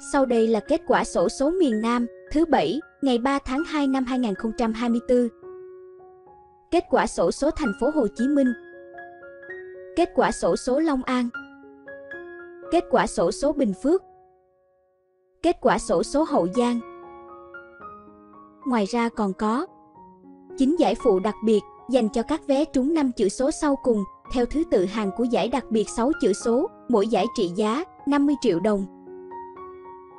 Sau đây là kết quả sổ số miền Nam thứ bảy ngày 3 tháng 2 năm 2024. Kết quả sổ số thành phố Hồ Chí Minh. Kết quả sổ số Long An. Kết quả sổ số Bình Phước. Kết quả sổ số Hậu Giang. Ngoài ra còn có 9 giải phụ đặc biệt dành cho các vé trúng 5 chữ số sau cùng theo thứ tự hàng của giải đặc biệt 6 chữ số, mỗi giải trị giá 50 triệu đồng.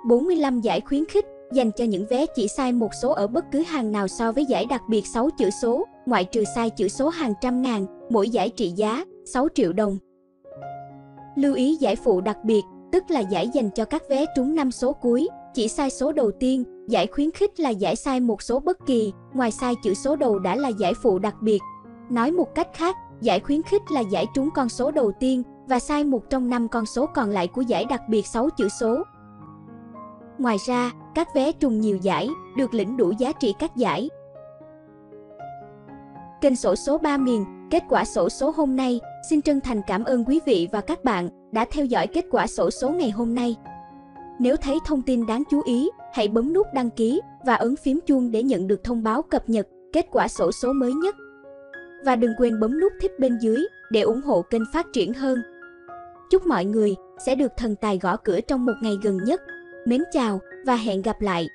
45 giải khuyến khích dành cho những vé chỉ sai một số ở bất cứ hàng nào so với giải đặc biệt 6 chữ số, ngoại trừ sai chữ số hàng trăm ngàn, mỗi giải trị giá 6 triệu đồng. Lưu ý giải phụ đặc biệt, tức là giải dành cho các vé trúng 5 số cuối, chỉ sai số đầu tiên, giải khuyến khích là giải sai một số bất kỳ, ngoài sai chữ số đầu đã là giải phụ đặc biệt. Nói một cách khác, giải khuyến khích là giải trúng con số đầu tiên và sai một trong năm con số còn lại của giải đặc biệt 6 chữ số. Ngoài ra, các vé trùng nhiều giải được lĩnh đủ giá trị các giải. Kênh sổ số 3 miền, kết quả sổ số hôm nay, xin chân thành cảm ơn quý vị và các bạn đã theo dõi kết quả sổ số ngày hôm nay. Nếu thấy thông tin đáng chú ý, hãy bấm nút đăng ký và ấn phím chuông để nhận được thông báo cập nhật kết quả sổ số mới nhất. Và đừng quên bấm nút thích bên dưới để ủng hộ kênh phát triển hơn. Chúc mọi người sẽ được thần tài gõ cửa trong một ngày gần nhất. Mến chào và hẹn gặp lại!